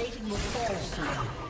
Satan will fall soon.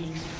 Dominating.